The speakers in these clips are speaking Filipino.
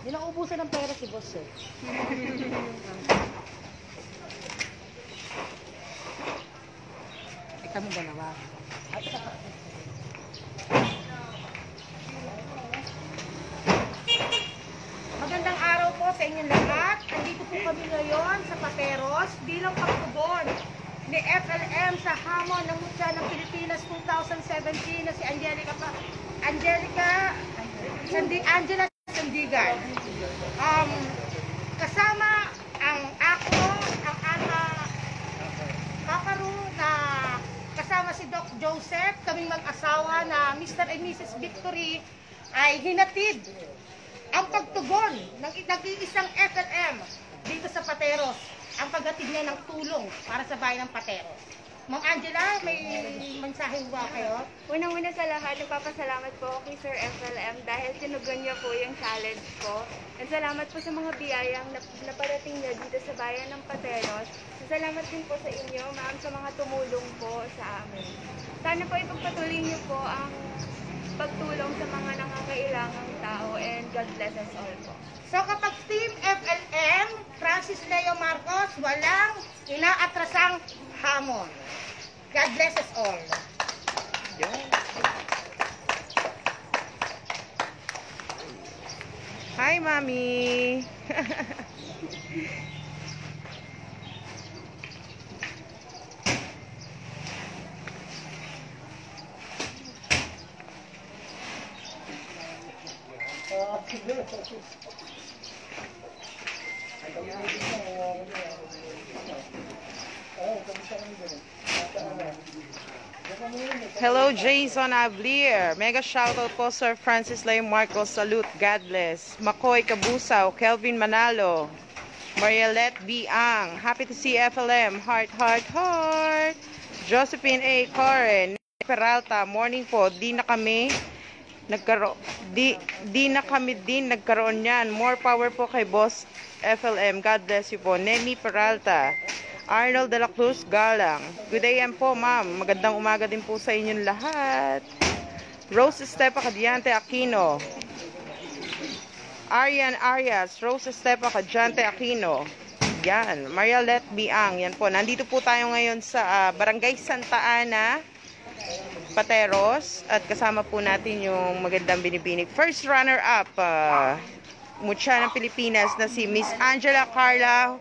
Hindi ng pera si boss eh. Ay, kami dalawa. Ay, isa pa. Magandang araw po sa inyong lahat. Andito po kami ngayon sa Pateros bilang pagtubon ni FLM sa hamon ng Mutya ng Pilipinas 2017 na si Angelica pa Angelica Sandi, Angela Sandigan. Um, kasama ang ako, ang ama Kakaru na kasama si Doc Joseph, kaming mag-asawa na Mr. and Mrs. Victory ay hinatid ang pagtugon ng nag-iisang FLM dito sa Pateros. Ang paghatid niya ng tulong para sa bayan ng Pateros. Ma'am Angela, may mensahe ba kayo? Unang-una sa lahat, nagpapasalamat po ako kay Sir FLM dahil tinugon niya po yung challenge ko. At salamat po sa mga biyayang nap- naparating niya dito sa bayan ng Pateros. At salamat din po sa inyo, ma'am, sa mga tumulong po sa amin. Sana po ipagpatuloy niyo po ang pagtulong sa mga nangangailangang tao and God bless us all po. So kapag Team FLM, Francis Leo Marcos, walang inaatrasang hamon. God bless us all. Hi, Mami! Hello, Jason Avlier. Mega shoutout po, Sir Francis Lay Marcos. Salute. God bless. Makoy Kabusaw. Kelvin Manalo. Marielette Biang. Happy to see FLM. Heart, heart, heart. Josephine A. Karen. Peralta. Morning po. Di na kami nagkaroon di, di na kami din nagkaroon niyan. More power po kay Boss FLM. God bless you po. Nemi Peralta. Arnold de la Cruz Galang. Good AM po, ma'am. Magandang umaga din po sa inyong lahat. Rose Estepa Cadiante Aquino. Arian Arias. Rose Estepa Cadiante Aquino. Yan. Marialet Biang. Yan po. Nandito po tayo ngayon sa ah, Barangay Santa Ana. Pateros at kasama po natin yung magandang binibinig. First runner-up, uh, mutya ng Pilipinas na si Miss Angela Carla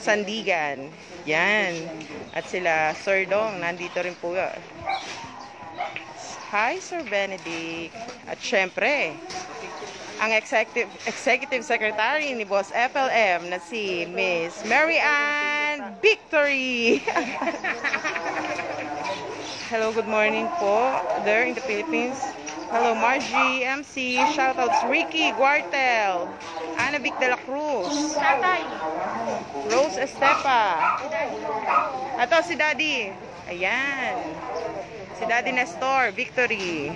Sandigan. Yan. At sila Sir Dong, nandito rin po. Hi, Sir Benedict. At syempre, ang executive, executive secretary ni Boss FLM na si Miss Mary Ann Victory. Hello, good morning po there in the Philippines. Hello, Margie, MC, shoutouts, Ricky Guartel, Ana Vic de la Cruz, Tatay, Rose Estepa. Ito si Daddy. Ayan. Si Daddy Nestor, Victory.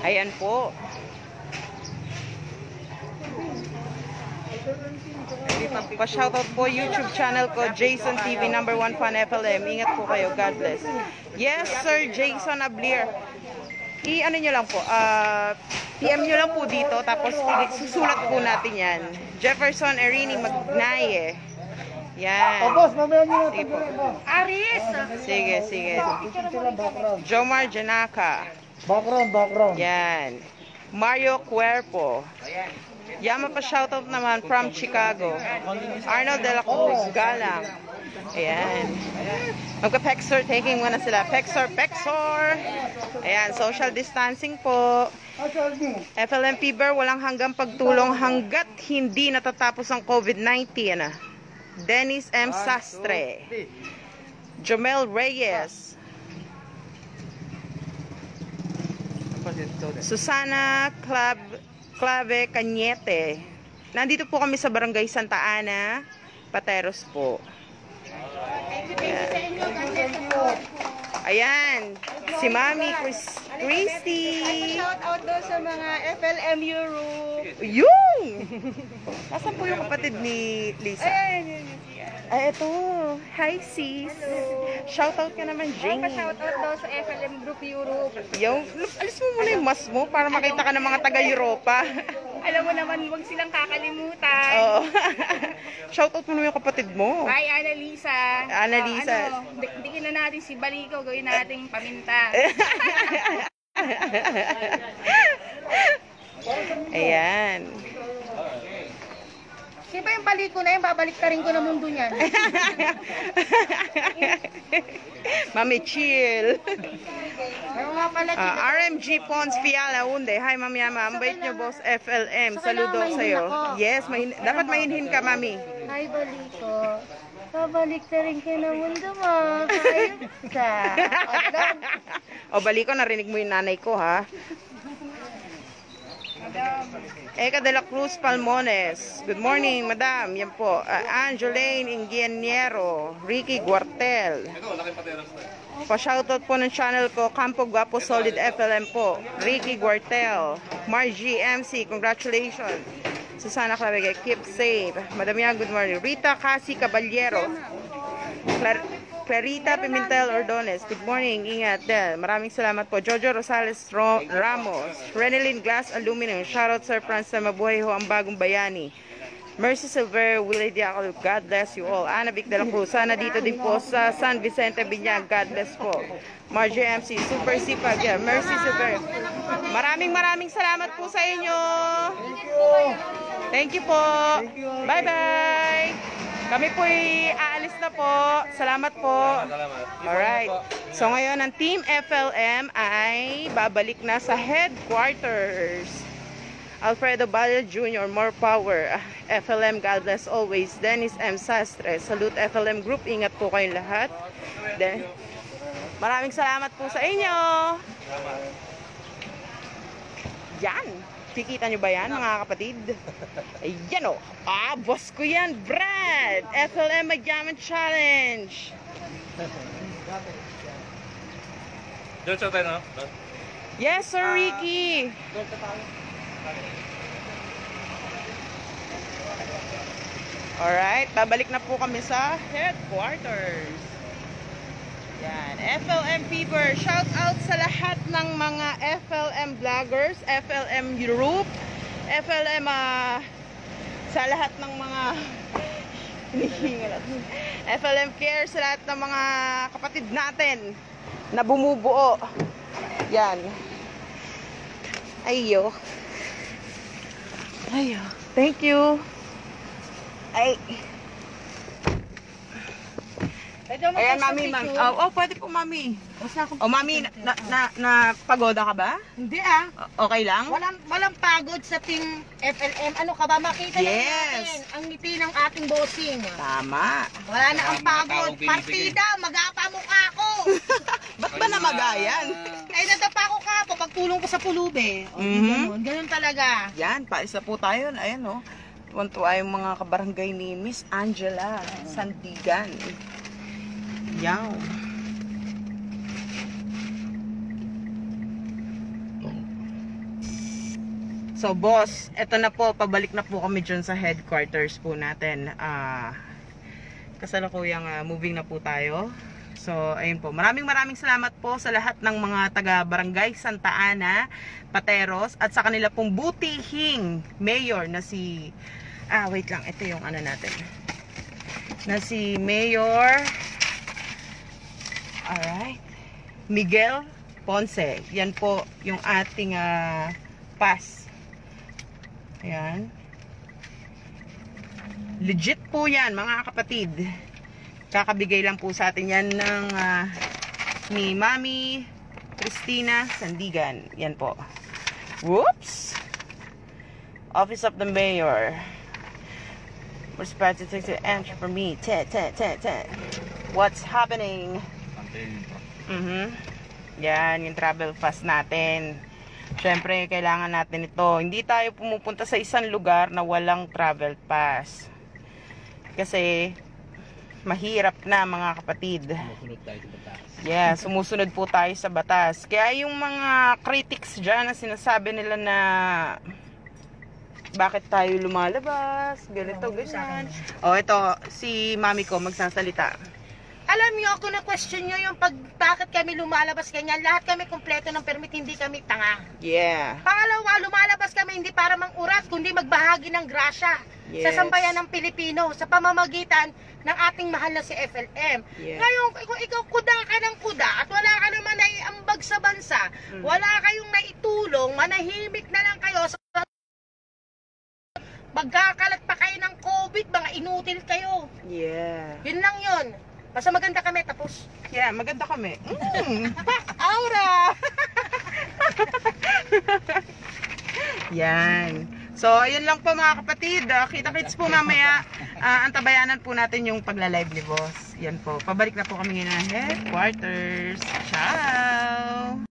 Ayan po. Pa-shoutout po YouTube channel ko, Jason TV number 1 fan FLM. Ingat po kayo. God bless. Yes, Sir Jason Ablier. I-ano nyo lang po, ah, PM nyo lang po dito, tapos susulat po natin yan. Jefferson Erini Magnaye. Yan. Boss, mamaya nyo na Sige po. Aris, Sige, sige. Jomar Janaka. Background, background. Yan. Mario Cuerpo. Yama pa shoutout naman from Chicago. Arnold de la Cruz, Galang. Ayan. Magka-Pexor, taking muna sila. Pexor, Pexor. Ayan, social distancing po. FLM Fever, walang hanggang pagtulong hanggat hindi natatapos ang COVID-19. Dennis M. Sastre. Jomel Reyes. Susana Clav Clave Cañete. Nandito po kami sa Barangay Santa Ana, Pateros po. Ayan, si Mami Chris, Christy. Shout out daw sa mga FLM Europe. Yung! Nasaan po yung kapatid ni Lisa? Ayan, yun, yun. Ay, ito. Hi, sis. Shoutout ka naman, Jane. Pa-shout out daw sa FLM Group Europe. Yung, alis mo muna yung mas mo para makita ka ng mga taga-Europa. Alam mo naman, huwag silang kakalimutan. Oo. Shoutout mo naman yung kapatid mo. Bye, Annalisa. Annalisa. Oh, ano, di- dikin na natin si Baliko, gawin nating paminta. Ayan. Ba yung baliko na yun? Babalik ka rin ko na mundo niyan. Mami, chill. Pala, Ah, RMG Pons Fiala Unde. Hi, Mami Ama. Ang bait niyo, boss FLM. Saludo sa'yo. Yes, mahin dapat mainhin ka, Mami. Hi, baliko. Babalik ka rin ka na mundo mo. Kahit ka. o, bali ko, narinig mo yung nanay ko, ha? Eka de la Cruz Palmones. Good morning, madam. Yan po. Ah, Angeline Ingeniero. Ricky Guartel. Pa-shoutout po ng channel ko, Campo Guapo Solid FLM po. Ricky Guartel. Margie MC, congratulations. Susana Clavege, keep safe. Madam Yan, good morning. Rita Casi Caballero. Clar- Clarita Pimentel Ordones, good morning, ingat din. Maraming salamat po. Jojo Rosales Ro- Ramos, Renelyn Glass Aluminum, shoutout Sir Franz na mabuhay ho ang bagong bayani. Mercy Silver, Willie Diacolo, God bless you all. Ana Vic de la Cruz, sana dito din po sa San Vicente Binyag, God bless po. Margie MC, Super Sipag, yeah. Mercy Silver. Maraming maraming salamat po sa inyo. Thank you po. Bye-bye. Kami po aalis na po. Salamat po. Alright. So ngayon, ang Team FLM ay babalik na sa headquarters. Alfredo Valle Jr., more power. Ah, FLM, God bless always. Dennis M. Sastre, salute FLM Group. Ingat po kayong lahat. Then, maraming salamat po sa inyo. Yan. Kikita nyo ba yan, mga kapatid? Ayan o. Ah, boss ko yan, Brad. FLM Magyaman Challenge. Diyan siya tayo, no? Yes, Sir Ricky. Alright, babalik na po kami sa headquarters. Yan, FLM Fever. Shout out sa lahat ng mga FLM vloggers, FLM Europe, FLM ah, sa lahat ng mga FLM Care sa lahat ng mga kapatid natin na bumubuo. Yan. Ayo. Ayo. Thank you. Ay. Ayan, mami, mami. Oh, oh, pwede po, mami. Oh, mami, na, na, na, na pagoda ka ba? Hindi ah. O- Okay lang? Walang, walang pagod sa team FLM. Ano ka ba? Makita lang Yes. natin ang ngiti ng ating bossing. Tama. Wala na ang pagod. Partida, magapa mukha ko. Ba't ba namagayan? Ay, nadapa ko ka po pagtulong ko sa pulube. O, Mhm. ganun, ganun talaga. Yan, paisa po tayo. Ayan, oh. Tuwan-tuwa yung mga kabarangay ni Miss Angela Sandigan. Yaw. So, boss, eto na po, pabalik na po kami dyan sa headquarters po natin. Ah, kasalukuyang ah, moving na po tayo. So, ayun po. Maraming maraming salamat po sa lahat ng mga taga-barangay Santa Ana, Pateros, at sa kanila pong butihing mayor na si... Ah, wait lang. Ito yung ano natin. Na si Mayor... Alright. Miguel Ponce. Yan po yung ating ah, pass. Ayan. Legit po yan, mga kapatid. Kakabigay lang po sa atin yan ng ah, ni Mami Christina Sandigan. Yan po. Whoops! Office of the Mayor. Respect to enter for me. Te, te, te, te. What's happening? Mhm. Yan, yung travel pass natin. Siyempre, kailangan natin ito. Hindi tayo pumupunta sa isang lugar na walang travel pass. Kasi, mahirap na mga kapatid. Yeah, sumusunod po tayo sa batas. Kaya yung mga critics dyan na sinasabi nila na bakit tayo lumalabas, ganito, ganyan. O, ito, si mami ko magsasalita. Alam niyo ako na question niyo yung pag bakit kami lumalabas ganyan. Lahat kami kompleto ng permit, hindi kami tanga. Yeah. Pangalawa, lumalabas kami hindi para mangurat, kundi magbahagi ng grasya sa Yes. sambayan ng Pilipino sa pamamagitan ng ating mahal na si FLM. Yes. Ngayon, kung ikaw kuda ka ng kuda at wala ka naman naiambag sa bansa, Mm. wala kayong naitulong, manahimik na lang kayo sa magkakalat pa kayo ng COVID, mga inutil kayo. Yeah. Yun lang yun. Basta maganda kami, tapos. Yeah, maganda kami. Mm. Aura! Yan. So, ayun lang po mga kapatid. Ah, Kita-kits po mamaya. Ah, antabayanan po natin yung pagla-live ni boss. Yan po. Pabalik na po kami ngayon ng headquarters. Ciao!